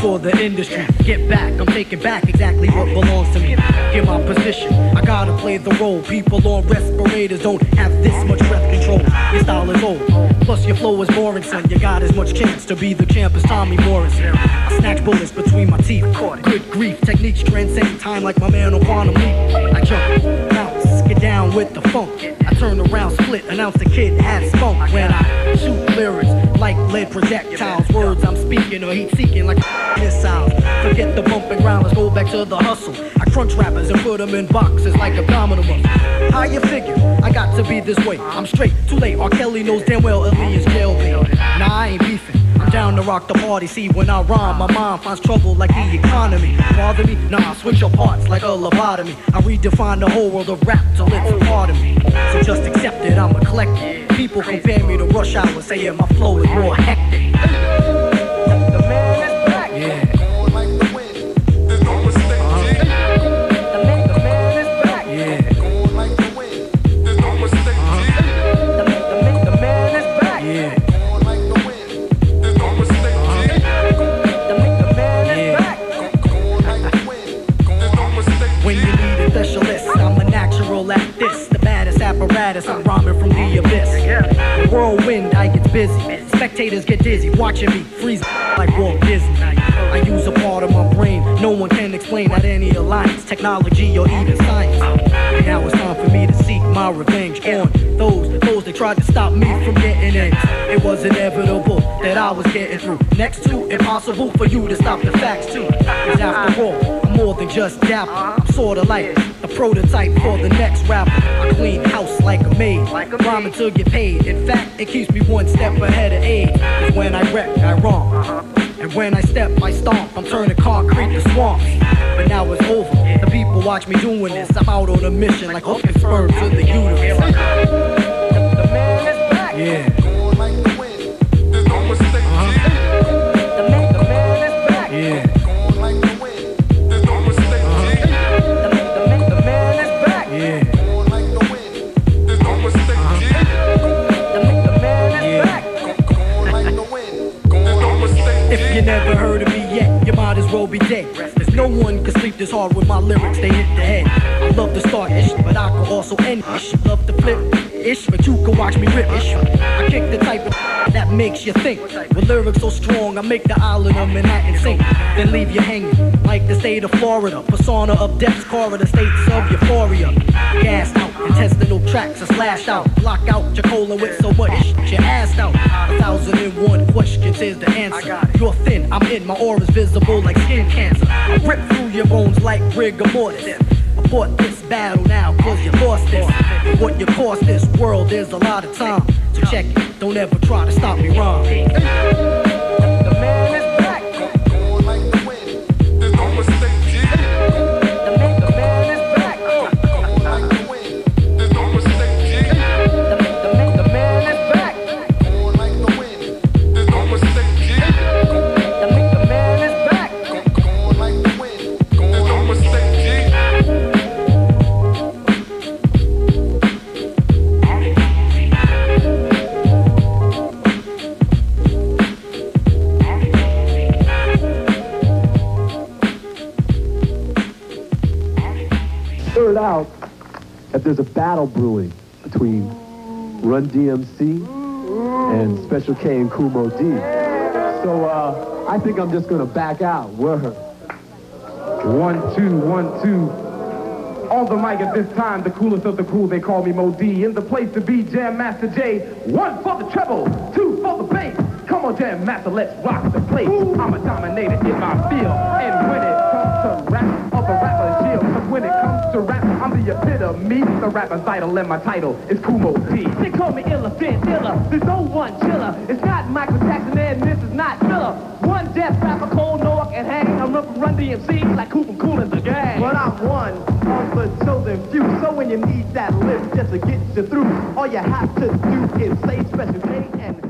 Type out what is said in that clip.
the industry. Get back, I'm taking back exactly what belongs to me. Get my position, I gotta play the role. People on respirators don't have this much breath control. Your style is old, plus your flow is boring, son. You got as much chance to be the champ as Tommy Morrison. I snatch bullets between my teeth. Good grief, techniques transcend time like my man on Quantum Leap. I jump, bounce, get down with the funk. Turn around, split, announce the kid has spunk. When I shoot lyrics like lead projectiles, words I'm speaking or heat seeking like missiles. Forget the bump and ground, let's go back to the hustle. I crunch rappers and put them in boxes like abdominal. How you figure? I got to be this way. I'm straight, too late. R. Kelly knows damn well Aaliyah's jailbait. Nah, I ain't beefing. Down to rock the party. See, when I rhyme, my mind finds trouble like the economy. Bother me? Nah, switch your parts like a lobotomy. I redefine the whole world of rap till it's a part of me. So just accept it, I'm eclectic. People compare me to Rush Hour, saying my flow is more hectic. I'm rhyming from the abyss. Whirlwind, I get busy. Spectators get dizzy, watching me freeze like Walt Disney. I use a part of my brain, no one can explain that any alliance, technology, or even science. Now it's time for me to seek my revenge on those, those that tried to stop me from getting in. It was inevitable that I was getting through. Next to impossible for you to stop the facts too. Cause after all, I'm more than just dapper. I'm sorta like prototype for the next rapper. I clean house like a maid, like a rhyming to get paid. In fact, it keeps me one step ahead of age. 'Cause when I wreck, I wrong. And when I step, I stomp. I'm turning concrete to swamps. But now it's over. The people watch me doing this. I'm out on a mission like hooking sperm to the universe. The man is back. Yeah. Dead. There's no one can sleep this hard with my lyrics, they hit the head. I love to start ish, but I can also end ish. Love to flip ish, but you can watch me rip ish. I kick the type of that makes you think. With lyrics so strong, I make the island of Manhattan sink. Then leave you hanging like the state of Florida. Persona of death's corridor, states of euphoria. Gassed out, intestinal tracks are slashed out. Block out your colon with so much your ass out. A thousand and one questions is the answer. You're thin, I'm in, my aura's visible like skin cancer. I rip through your bones like rigor mortis. Fought this battle now, cause you lost this. What you cost this world, there's a lot of time. So check it, don't ever try to stop me wrong. Heard out that there's a battle brewing between Run DMC and Special K and Kool Moe Dee. So uh, I think I'm just gonna back out. Word. One, two, one, two. On the mic at this time, the coolest of the cool, they call me Moe Dee. In the place to be, Jam Master Jay. One for the treble, two for the bass. Come on, Jam Master, let's rock the place. I'm a dominator in my field. And when it comes to rap, of a. Cause when it comes to rap, I'm the epitome. The rapper's idol and my title is Kumo D. They call me illa, illa. There's no one chiller. It's not Michael Jackson and this is not Miller. One death rapper, Cole Nork and Hang. I'm up Run DMC like Coop and Cool in the gang. But I'm one of the chosen few. So when you need that lift just to get you through, all you have to do is say special K and